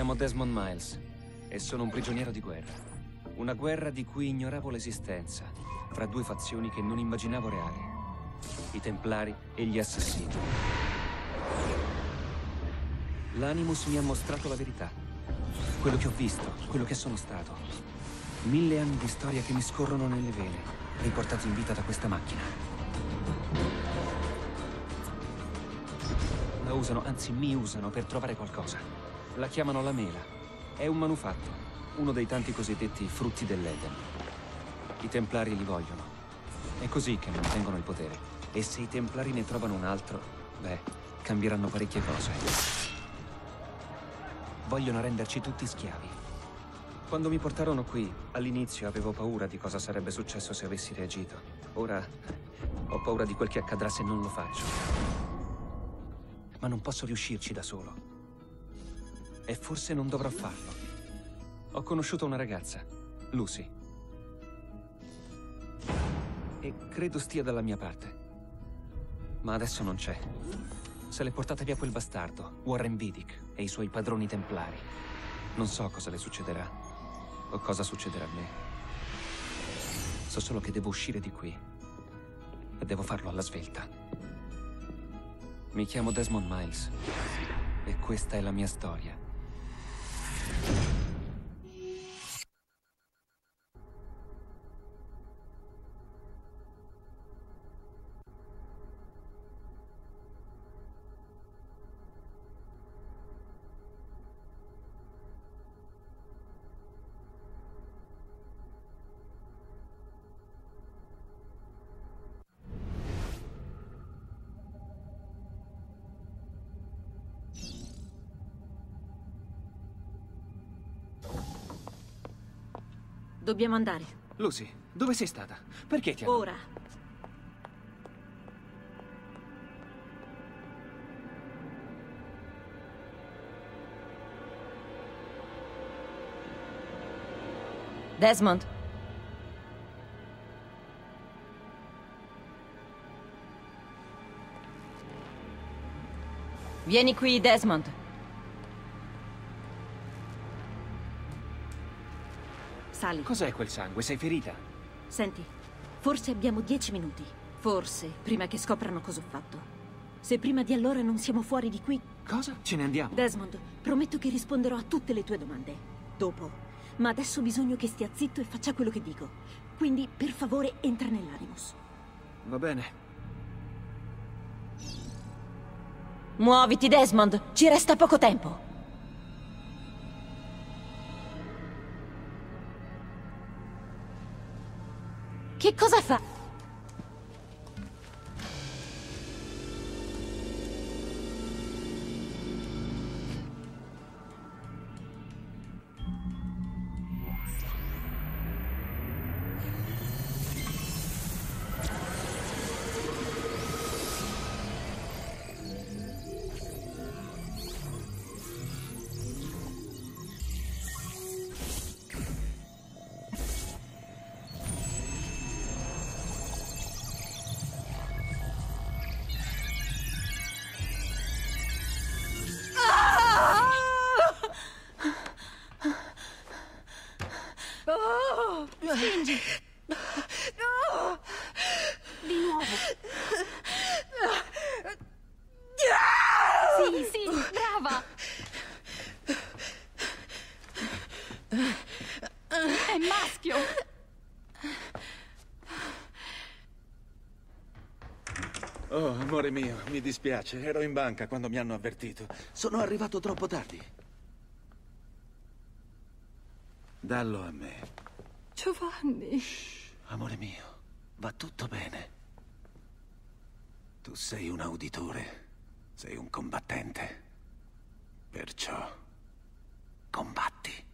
chiamo Desmond Miles e sono un prigioniero di guerra. Una guerra di cui ignoravo l'esistenza, fra due fazioni che non immaginavo reali. I Templari e gli Assassini. L'Animus mi ha mostrato la verità. Quello che ho visto, quello che sono stato. Mille anni di storia che mi scorrono nelle vene, riportati in vita da questa macchina. La usano, anzi mi usano per trovare qualcosa. La chiamano la mela. È un manufatto, uno dei tanti cosiddetti frutti dell'Eden. I Templari li vogliono. È così che mantengono il potere. E se i Templari ne trovano un altro, beh, cambieranno parecchie cose. Vogliono renderci tutti schiavi. Quando mi portarono qui, all'inizio avevo paura di cosa sarebbe successo se avessi reagito. Ora ho paura di quel che accadrà se non lo faccio. Ma non posso riuscirci da solo. E forse non dovrò farlo. Ho conosciuto una ragazza, Lucy. E credo stia dalla mia parte. Ma adesso non c'è. Se l'è portata via quel bastardo, Warren Vidic e i suoi padroni templari. Non so cosa le succederà o cosa succederà a me. So solo che devo uscire di qui e devo farlo alla svelta. Mi chiamo Desmond Miles e questa è la mia storia. Dobbiamo andare. Lucy, dove sei stata? Perché ti hanno... Ora. Desmond. Vieni qui, Desmond. Sali. Cos'è quel sangue? Sei ferita? Senti, forse abbiamo dieci minuti. Forse, prima che scoprano cosa ho fatto. Se prima di allora non siamo fuori di qui... Cosa? Ce ne andiamo? Desmond, prometto che risponderò a tutte le tue domande. Dopo. Ma adesso ho bisogno che stia zitto e faccia quello che dico. Quindi, per favore, entra nell'Animus. Va bene. Muoviti, Desmond. Ci resta poco tempo. Che cosa fa? È maschio. Oh, amore mio, mi dispiace. Ero in banca quando mi hanno avvertito. Sono arrivato troppo tardi. Dallo a me. Giovanni. Amore mio, va tutto bene. Tu sei un auditore. Sei un combattente. Perciò, combatti.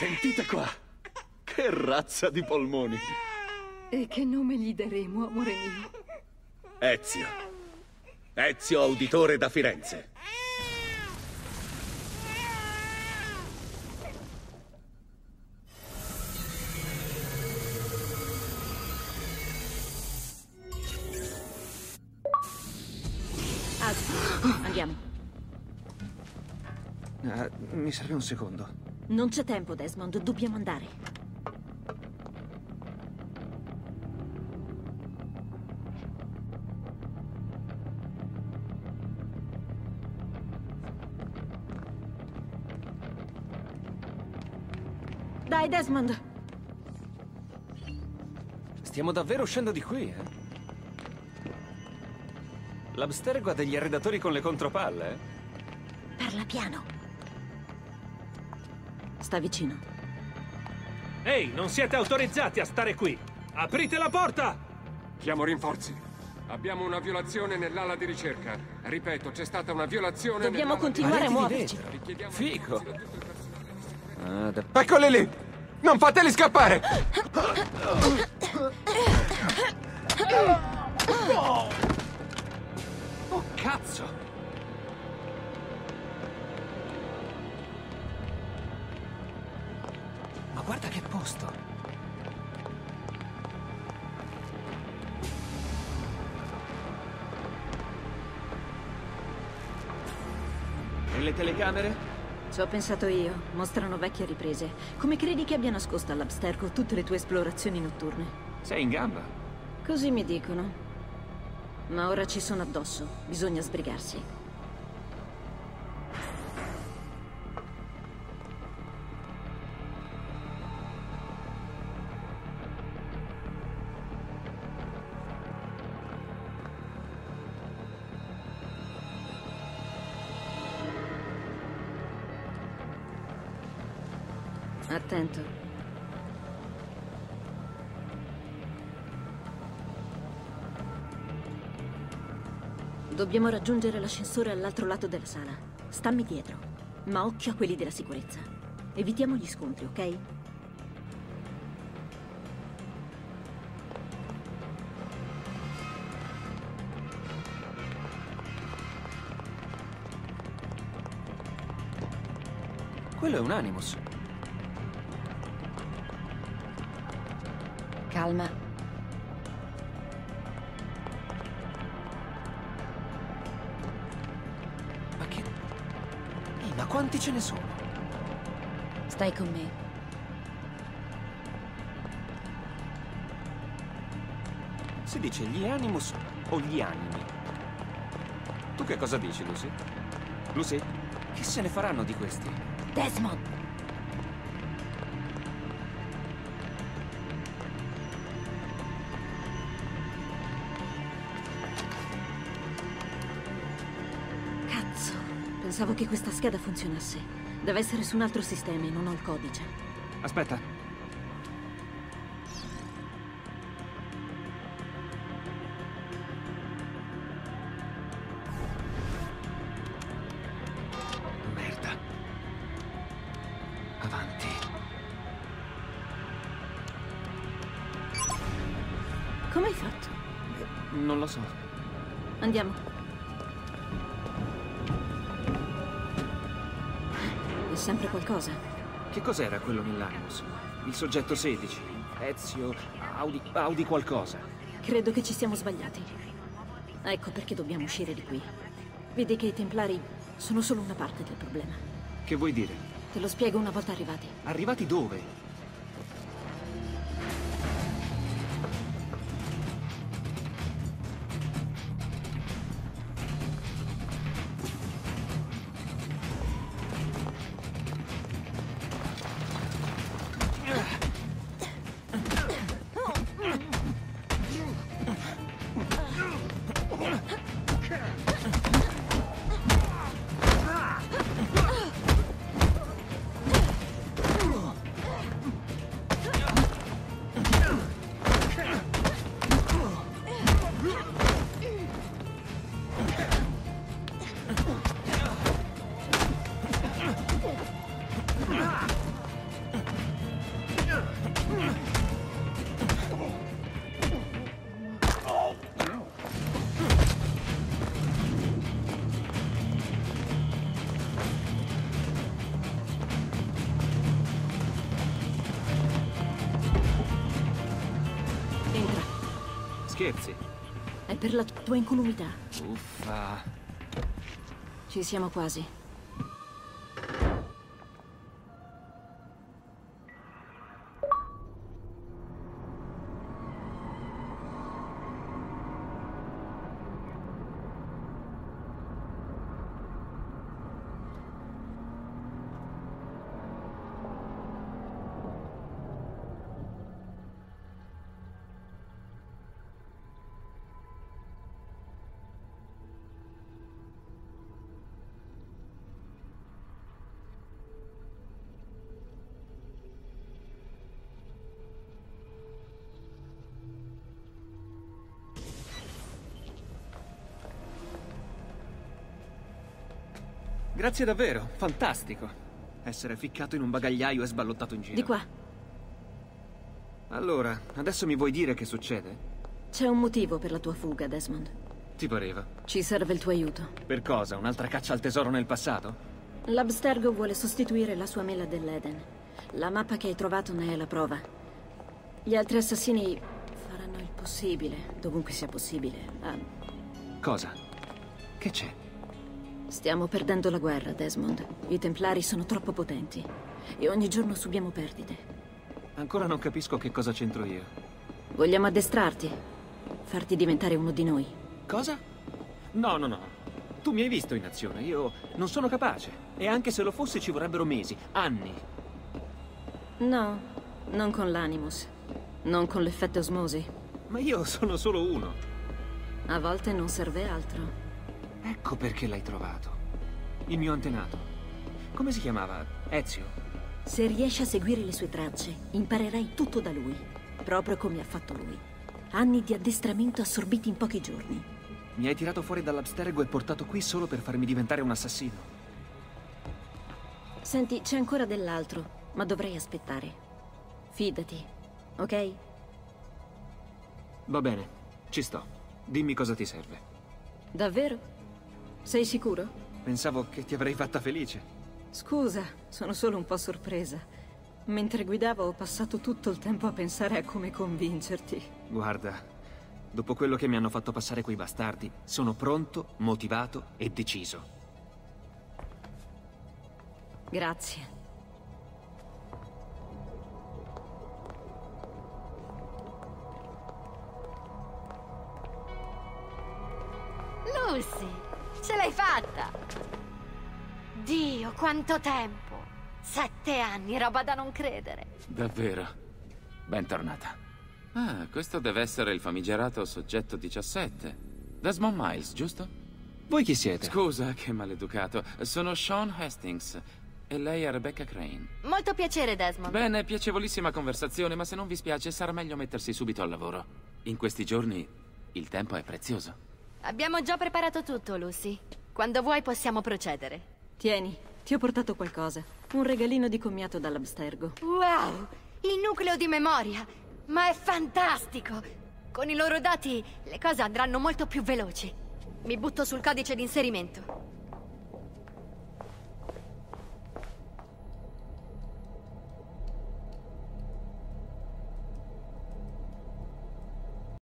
Sentite qua. Che razza di polmoni. E che nome gli daremo, amore mio? Ezio. Ezio Auditore da Firenze. Andiamo. Ah, mi serve un secondo. Non c'è tempo, Desmond, dobbiamo andare. Dai, Desmond! Stiamo davvero uscendo di qui, eh? L'Abstergo ha degli arredatori con le contropalle, eh? Parla piano. Sta vicino. Ehi, non siete autorizzati a stare qui! Aprite la porta! Chiamo rinforzi. Abbiamo una violazione nell'ala di ricerca. Ripeto, c'è stata una violazione Dobbiamo continuare a muoverci. Fico. Ah, da- Eccoli lì! Non fateli scappare! Oh, cazzo! Ma guarda che posto! E le telecamere? Ci ho pensato io. Mostrano vecchie riprese. Come credi che abbia nascosto all'Abstergo tutte le tue esplorazioni notturne? Sei in gamba? Così mi dicono. Ma ora ci sono addosso. Bisogna sbrigarsi. Attento. Dobbiamo raggiungere l'ascensore all'altro lato della sala. Stammi dietro. Ma occhio a quelli della sicurezza. Evitiamo gli scontri, ok? Quello è un Animus. Calma. Ma che... Ehi, ma quanti ce ne sono? Stai con me. Si dice gli Animus o gli animi? Tu che cosa dici, Lucy? Lucy? Che se ne faranno di questi? Desmond! Pensavo che questa scheda funzionasse. Deve essere su un altro sistema e non ho il codice. Aspetta. Merda. Avanti. Come hai fatto? Non lo so. Andiamo. Sempre qualcosa. Che cos'era quello nell'Animus? Il soggetto 16? Ezio? Audi, Audi qualcosa? Credo che ci siamo sbagliati. Ecco perché dobbiamo uscire di qui. Vedi che i Templari sono solo una parte del problema. Che vuoi dire? Te lo spiego una volta arrivati. Arrivati dove? Scherzi. È per la tua incolumità. Uffa. Ci siamo quasi. Grazie davvero, fantastico. Essere ficcato in un bagagliaio e sballottato in giro. Di qua. Allora, adesso mi vuoi dire che succede? C'è un motivo per la tua fuga, Desmond. Ti pareva? Ci serve il tuo aiuto. Per cosa? Un'altra caccia al tesoro nel passato? L'Abstergo vuole sostituire la sua mela dell'Eden. La mappa che hai trovato ne è la prova. Gli altri assassini faranno il possibile, dovunque sia possibile. Ah, Cosa? Che c'è? Stiamo perdendo la guerra, Desmond. I Templari sono troppo potenti. E ogni giorno subiamo perdite. Ancora non capisco che cosa c'entro io. Vogliamo addestrarti. Farti diventare uno di noi. Cosa? No, no, no. Tu mi hai visto in azione, io non sono capace. E anche se lo fossi ci vorrebbero mesi, anni. No, non con l'Animus. Non con l'effetto osmosi. Ma io sono solo uno. A volte non serve altro. Ecco perché l'hai trovato. Il mio antenato. Come si chiamava? Ezio? Se riesci a seguire le sue tracce, imparerai tutto da lui. Proprio come ha fatto lui. Anni di addestramento assorbiti in pochi giorni. Mi hai tirato fuori dall'abstergo e portato qui solo per farmi diventare un assassino. Senti, c'è ancora dell'altro, ma dovrei aspettare. Fidati, ok? Va bene, ci sto. Dimmi cosa ti serve. Davvero? Sei sicuro? Pensavo che ti avrei fatta felice. Scusa, sono solo un po' sorpresa. Mentre guidavo ho passato tutto il tempo a pensare a come convincerti. Guarda, dopo quello che mi hanno fatto passare quei bastardi, sono pronto, motivato e deciso. Grazie. Lucy, ce l'hai fatta! Dio, quanto tempo! Sette anni, roba da non credere. Davvero? Bentornata. Ah, questo deve essere il famigerato soggetto 17. Desmond Miles, giusto? Voi chi siete? Scusa, che maleducato. Sono Sean Hastings. E lei è Rebecca Crane. Molto piacere, Desmond. Bene, piacevolissima conversazione, ma se non vi spiace sarà meglio mettersi subito al lavoro. In questi giorni il tempo è prezioso. Abbiamo già preparato tutto, Lucy. Quando vuoi possiamo procedere. Tieni, ti ho portato qualcosa. Un regalino di commiato dall'Abstergo. Wow! Il nucleo di memoria! Ma è fantastico! Con i loro dati le cose andranno molto più veloci. Mi butto sul codice di inserimento.